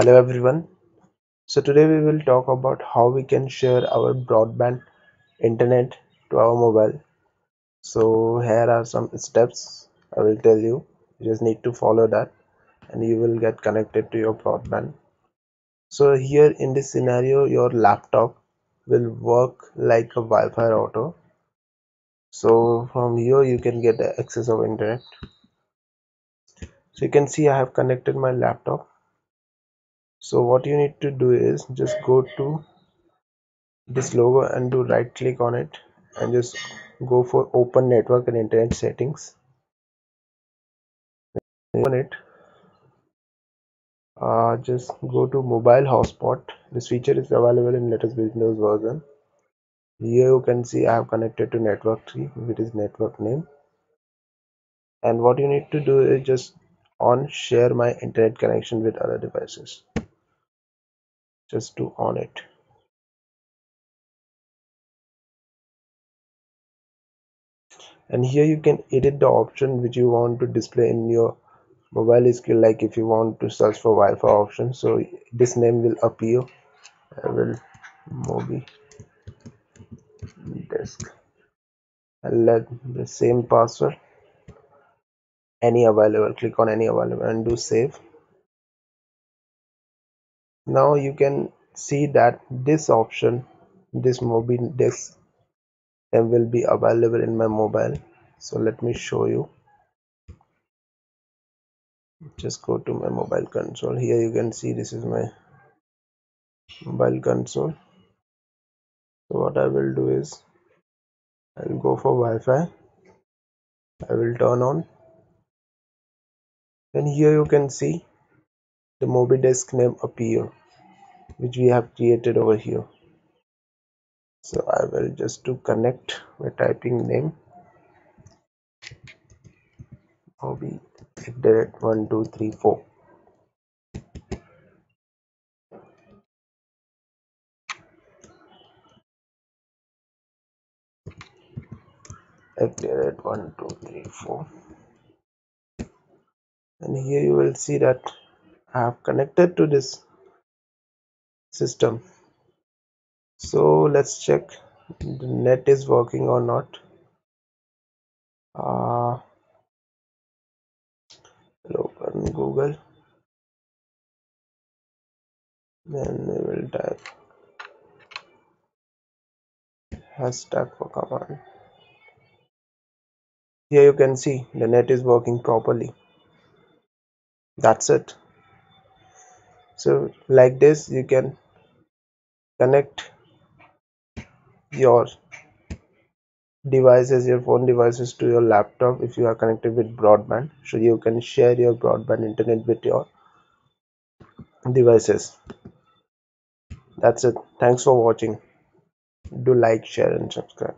hello everyone. So today we will talk about how we can share our broadband internet to our mobile. So here are some steps i will tell you. You just need to follow that and you will get connected to your broadband. So here in this scenario your laptop will work like a wi-fi router. So from here you can get access of internet. So you can see i have connected my laptop so what you need to do is just go to this logo and do right click on it and just go for open network and internet settings. Open it. Uh, just go to mobile hotspot. This feature is available in latest windows version. Here you can see i have connected to network tree which is network name. And what you need to do is just on share my internet connection with other devices just to on it. And here you can edit the option which you want to display in your mobile skill like if you want to search for Wi-Fi option. So this name will appear. I will Mobi desk and let the same password. Any available click on any available and do save now you can see that this option this Mobi desk name will be available in my mobile. So let me show you. Just go to my mobile console. Here you can see this is my mobile console. So what I will do is I will go for Wi-Fi. I will turn on. And here you can see the MobiDesk name appear which we have created over here. So I will just to connect by typing name. Mobi one two three four. At one two three four. And here you will see that I have connected to this system. So let's check the net is working or not. Uh, open google. Then we will type hashtag for command. Here you can see the net is working properly. That's it so like this you can connect your devices your phone devices to your laptop if you are connected with broadband. So you can share your broadband internet with your devices. That's it. Thanks for watching. Do like share and subscribe